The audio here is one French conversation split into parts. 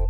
えっ?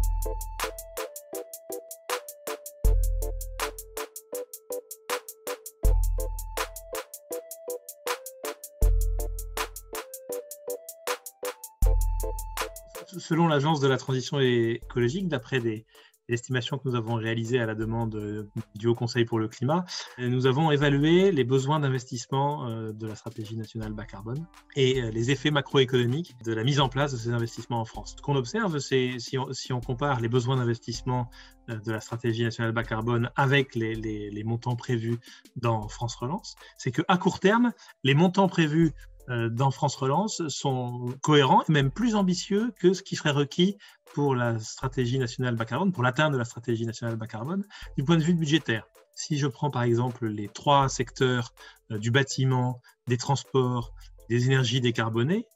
Selon l'Agence de la transition écologique, d'après des, estimations que nous avons réalisées à la demande euh, du Haut Conseil pour le climat, nous avons évalué les besoins d'investissement euh, de la stratégie nationale bas carbone et euh, les effets macroéconomiques de la mise en place de ces investissements en France. Ce qu'on observe, c'est si, on compare les besoins d'investissement de la stratégie nationale bas carbone avec les, les montants prévus dans France Relance, c'est qu'à court terme, les montants prévus euh, dans France Relance sont cohérents et même plus ambitieux que ce qui serait requis pour la stratégie nationale bas carbone, pour l'atteinte de la stratégie nationale bas carbone, du point de vue budgétaire. Si je prends par exemple les trois secteurs euh, du bâtiment, des transports, des énergies décarbonées,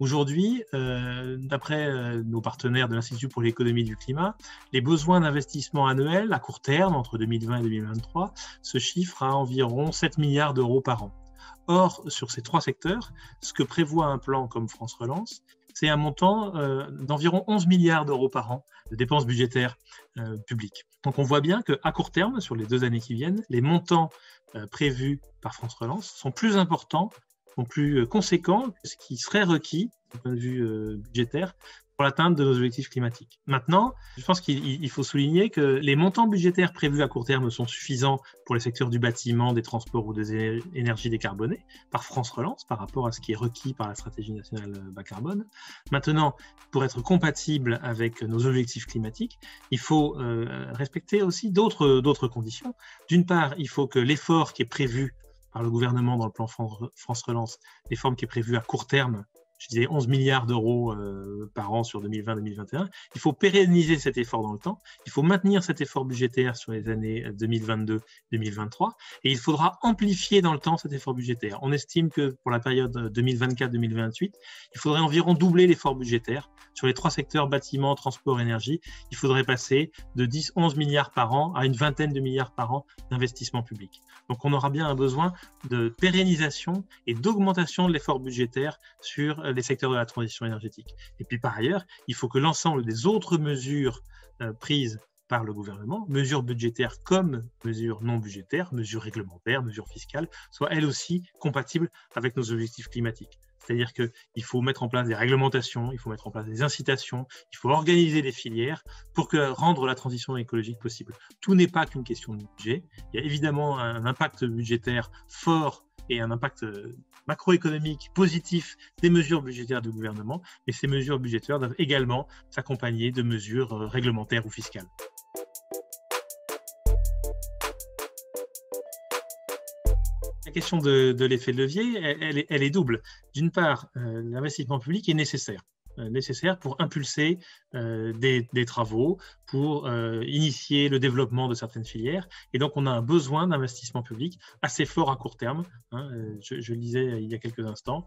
Aujourd'hui, euh, d'après nos partenaires de l'Institut pour l'économie du climat, les besoins d'investissement annuels à court terme, entre 2020 et 2023, se chiffrent à environ 7 milliards d'euros par an. Or, sur ces trois secteurs, ce que prévoit un plan comme France Relance, c'est un montant euh, d'environ 11 milliards d'euros par an de dépenses budgétaires euh, publiques. Donc on voit bien qu'à court terme, sur les deux années qui viennent, les montants euh, prévus par France Relance sont plus importants, sont plus conséquents que ce qui serait requis du point de vue budgétaire pour l'atteinte de nos objectifs climatiques. Maintenant, je pense qu'il faut souligner que les montants budgétaires prévus à court terme sont suffisants pour les secteurs du bâtiment, des transports ou des énergies décarbonées par France Relance par rapport à ce qui est requis par la stratégie nationale bas carbone. Maintenant, pour être compatible avec nos objectifs climatiques, il faut euh, respecter aussi d'autres conditions. D'une part, il faut que l'effort qui est prévu par le gouvernement dans le plan France Relance, l'effort qui est prévu à court terme je disais 11 milliards d'euros euh, par an sur 2020-2021. Il faut pérenniser cet effort dans le temps. Il faut maintenir cet effort budgétaire sur les années 2022-2023 et il faudra amplifier dans le temps cet effort budgétaire. On estime que pour la période 2024-2028, il faudrait environ doubler l'effort budgétaire sur les trois secteurs bâtiment, transport, énergie. Il faudrait passer de 10-11 milliards par an à une vingtaine de milliards par an d'investissement public. Donc on aura bien un besoin de pérennisation et d'augmentation de l'effort budgétaire sur les secteurs de la transition énergétique. Et puis par ailleurs, il faut que l'ensemble des autres mesures euh, prises par le gouvernement, mesures budgétaires comme mesures non budgétaires, mesures réglementaires, mesures fiscales, soient elles aussi compatibles avec nos objectifs climatiques. C'est-à-dire qu'il faut mettre en place des réglementations, il faut mettre en place des incitations, il faut organiser des filières pour rendre la transition écologique possible. Tout n'est pas qu'une question de budget. Il y a évidemment un impact budgétaire fort et un impact euh, macroéconomique positif des mesures budgétaires du gouvernement, mais ces mesures budgétaires doivent également s'accompagner de mesures euh, réglementaires ou fiscales. La question de, l'effet de levier, elle, est, double. D'une part, euh, l'investissement public est nécessaire. Euh, nécessaires pour impulser euh, des, travaux, pour euh, initier le développement de certaines filières. Et donc, on a un besoin d'investissement public assez fort à court terme. Hein. Je, je, le disais il y a quelques instants,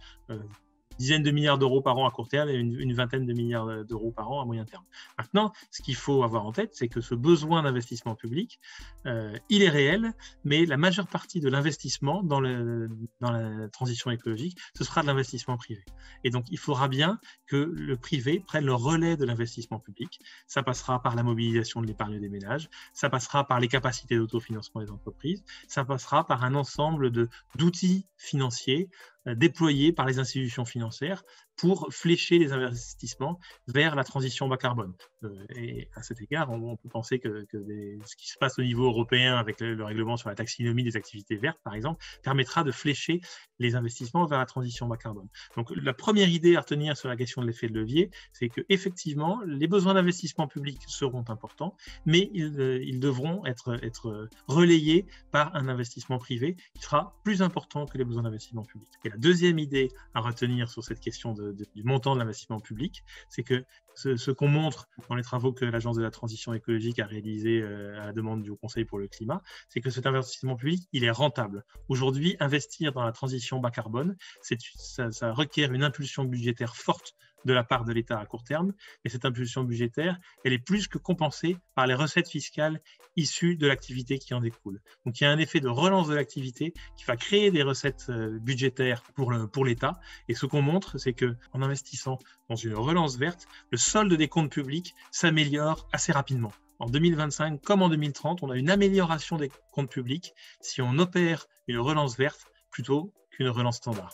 dizaines de milliards d'euros par an à court terme et une, vingtaine de milliards d'euros par an à moyen terme. Maintenant, ce qu'il faut avoir en tête, c'est que ce besoin d'investissement public, euh, il est réel, mais la majeure partie de l'investissement dans, la transition écologique, ce sera de l'investissement privé. Et donc, il faudra bien que le privé prenne le relais de l'investissement public. Ça passera par la mobilisation de l'épargne des ménages, ça passera par les capacités d'autofinancement des entreprises, ça passera par un ensemble d'outils financiers euh, déployés par les institutions financières pour flécher les investissements vers la transition bas carbone. Euh, et à cet égard, on, peut penser que, ce qui se passe au niveau européen avec le, règlement sur la taxinomie des activités vertes, par exemple, permettra de flécher les investissements vers la transition bas carbone. Donc la première idée à retenir sur la question de l'effet de levier, c'est que effectivement, les besoins d'investissement public seront importants, mais ils, euh, devront être, être relayés par un investissement privé qui sera plus important que les besoins d'investissement public. Et la deuxième idée à retenir sur cette question de du montant de l'investissement public, c'est que ce, qu'on montre dans les travaux que l'Agence de la transition écologique a réalisés euh, à la demande du Conseil pour le climat, c'est que cet investissement public, il est rentable. Aujourd'hui, investir dans la transition bas carbone, ça, ça requiert une impulsion budgétaire forte de la part de l'État à court terme. Et cette impulsion budgétaire, elle est plus que compensée par les recettes fiscales issues de l'activité qui en découle. Donc il y a un effet de relance de l'activité qui va créer des recettes euh, budgétaires pour, pour l'État. Et ce qu'on montre, c'est qu'en investissant dans une relance verte, le solde des comptes publics s'améliore assez rapidement. En 2025 comme en 2030, on a une amélioration des comptes publics si on opère une relance verte plutôt qu'une relance standard.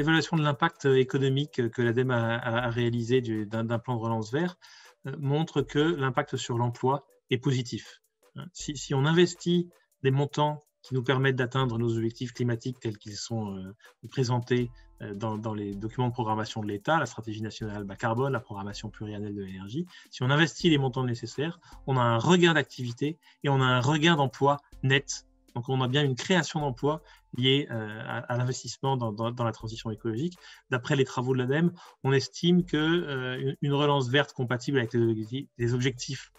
L'évaluation de l'impact économique que l'ADEME a, réalisé d'un plan de relance vert euh, montre que l'impact sur l'emploi est positif. Hein, si, on investit des montants qui nous permettent d'atteindre nos objectifs climatiques tels qu'ils sont euh, présentés euh, dans, les documents de programmation de l'État, la stratégie nationale bas carbone, la programmation pluriannuelle de l'énergie, si on investit les montants nécessaires, on a un regain d'activité et on a un regain d'emploi net donc on a bien une création d'emplois liée euh, à, l'investissement dans, la transition écologique. D'après les travaux de l'ADEME, on estime qu'une euh, une relance verte compatible avec les objectifs,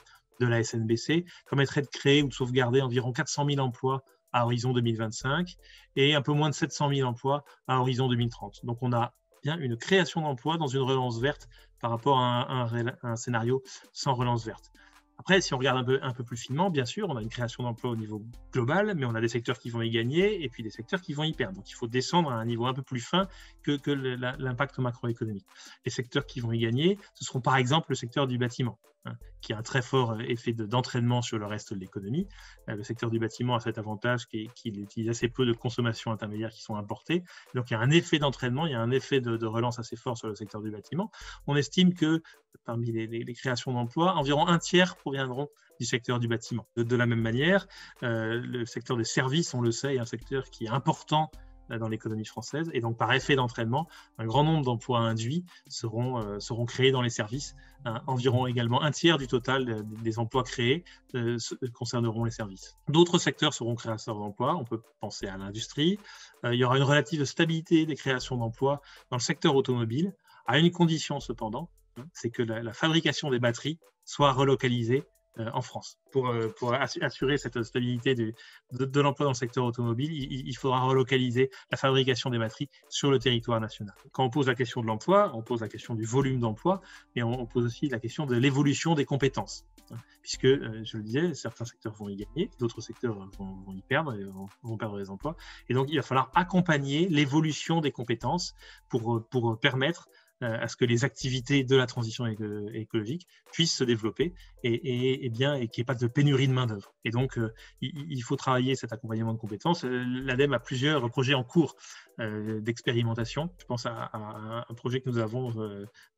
de la SNBC permettrait de créer ou de sauvegarder environ 400 000 emplois à horizon 2025 et un peu moins de 700 000 emplois à horizon 2030. Donc on a bien une création d'emplois dans une relance verte par rapport à un scénario sans relance verte. Après, si on regarde un peu, un peu plus finement, bien sûr, on a une création d'emplois au niveau global, mais on a des secteurs qui vont y gagner et puis des secteurs qui vont y perdre. Donc, il faut descendre à un niveau un peu plus fin que, que l'impact macroéconomique. Les secteurs qui vont y gagner, ce seront par exemple le secteur du bâtiment. Hein, qui a un très fort euh, effet d'entraînement sur le reste de l'économie. Euh, le secteur du bâtiment a cet avantage qu'il utilise assez peu de consommation intermédiaire qui sont importées. Donc il y a un effet d'entraînement, il y a un effet de, relance assez fort sur le secteur du bâtiment. On estime que parmi les, créations d'emplois, environ un tiers proviendront du secteur du bâtiment. De, la même manière, euh, le secteur des services, on le sait, est un secteur qui est important dans l'économie française. Et donc, par effet d'entraînement, un grand nombre d'emplois induits seront, euh, créés dans les services. environ également un tiers du total des emplois créés euh, concerneront les services. D'autres secteurs seront créateurs d'emplois. On peut penser à l'industrie. Euh, il y aura une relative stabilité des créations d'emplois dans le secteur automobile, à une condition cependant, hein, c'est que la fabrication des batteries soit relocalisée euh, en France. Pour, euh, pour, assurer cette stabilité de, de, l'emploi dans le secteur automobile, il, faudra relocaliser la fabrication des batteries sur le territoire national. Quand on pose la question de l'emploi, on pose la question du volume d'emploi, mais on, pose aussi la question de l'évolution des compétences. Puisque, euh, je le disais, certains secteurs vont y gagner, d'autres secteurs vont, y perdre, vont, vont, perdre des emplois. Et donc, il va falloir accompagner l'évolution des compétences pour, pour permettre à ce que les activités de la transition écologique puissent se développer et, bien et qu'il n'y ait pas de pénurie de main-d'œuvre. Et donc, euh, il, faut travailler cet accompagnement de compétences. Euh, L'ADEME a plusieurs projets en cours d'expérimentation. Je pense à, un projet que nous avons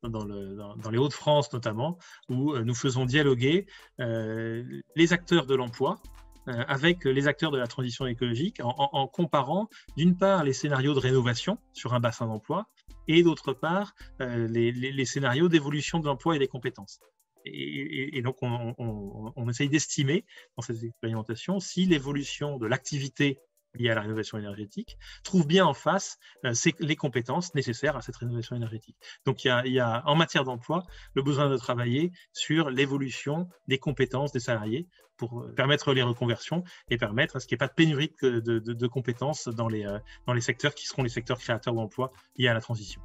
dans, le, dans, les Hauts-de-France notamment, où nous faisons dialoguer les acteurs de l'emploi, avec les acteurs de la transition écologique en comparant d'une part les scénarios de rénovation sur un bassin d'emploi et d'autre part euh, les, scénarios d'évolution de l'emploi et des compétences. Et, donc, on, essaye d'estimer dans cette expérimentation si l'évolution de l'activité liée à la rénovation énergétique trouve bien en face euh, les compétences nécessaires à cette rénovation énergétique. Donc, il y a, en matière d'emploi le besoin de travailler sur l'évolution des compétences des salariés pour euh, permettre les reconversions et permettre à ce qu'il n'y ait pas de pénurie de, compétences dans les, euh, dans les secteurs qui seront les secteurs créateurs d'emplois liés à la transition.